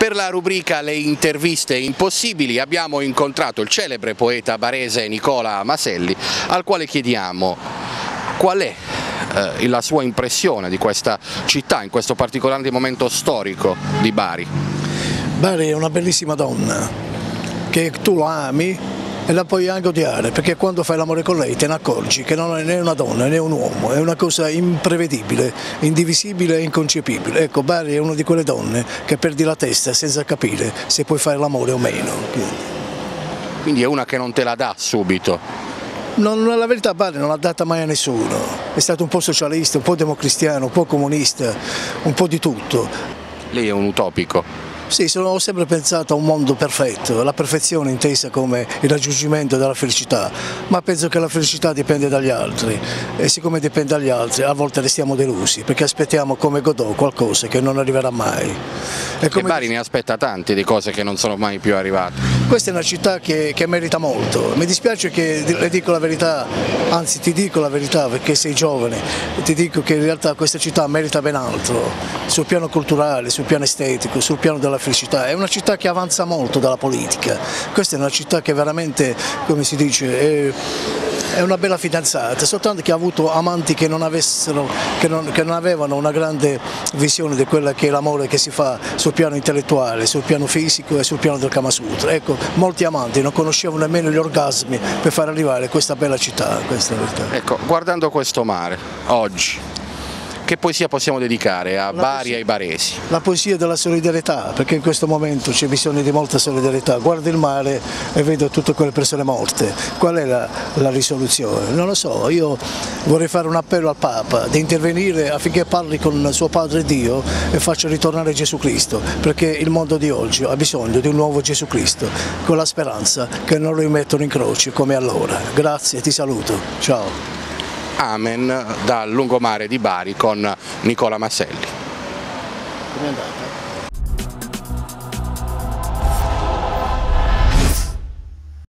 Per la rubrica Le interviste impossibili abbiamo incontrato il celebre poeta barese Nicola Maselli al quale chiediamo qual è eh, la sua impressione di questa città in questo particolare momento storico di Bari. Bari è una bellissima donna che tu la ami e la puoi anche odiare perché quando fai l'amore con lei te ne accorgi che non è né una donna né un uomo, è una cosa imprevedibile, indivisibile e inconcepibile. Ecco, Bari è una di quelle donne che perdi la testa senza capire se puoi fare l'amore o meno. Quindi è una che non te la dà subito? Non, la verità Bari non l'ha data mai a nessuno, è stato un po' socialista, un po' democristiano, un po' comunista, un po' di tutto. Lei è un utopico? Sì, sono, ho sempre pensato a un mondo perfetto, la perfezione intesa come il raggiungimento della felicità, ma penso che la felicità dipende dagli altri e siccome dipende dagli altri a volte restiamo delusi perché aspettiamo come Godot qualcosa che non arriverà mai. E, come... Bari ne aspetta tante di cose che non sono mai più arrivate. Questa è una città che, che merita molto, mi dispiace che le dico la verità, anzi ti dico la verità perché sei giovane, ti dico che in realtà questa città merita ben altro, sul piano culturale, sul piano estetico, sul piano della felicità, è una città che avanza molto dalla politica, questa è una città che veramente, come si dice, è, è una bella fidanzata, soltanto che ha avuto amanti che non, avessero, che non, che non avevano una grande visione di quello che è l'amore che si fa sul piano intellettuale, sul piano fisico e sul piano del Kama Sutra. Ecco, molti amanti non conoscevano nemmeno gli orgasmi per far arrivare questa bella città, questa Ecco, guardando questo mare, oggi, che poesia possiamo dedicare a la Bari e ai baresi? La poesia della solidarietà, perché in questo momento c'è bisogno di molta solidarietà. Guardo il mare e vedo tutte quelle persone morte. Qual è la, la risoluzione? Non lo so, io vorrei fare un appello al Papa di intervenire affinché parli con suo Padre Dio e faccia ritornare Gesù Cristo, perché il mondo di oggi ha bisogno di un nuovo Gesù Cristo, con la speranza che non lo rimettono in croce come allora. Grazie, ti saluto, ciao. Amen dal lungomare di Bari con Nicola Masselli. Come è andata?